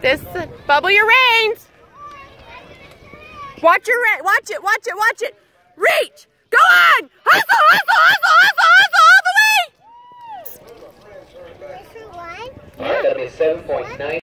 This, bubble your reins. Watch your rein. Watch it, watch it, watch it. Reach. Go on. Hustle, hustle, hustle, hustle, hustle all the way. All right,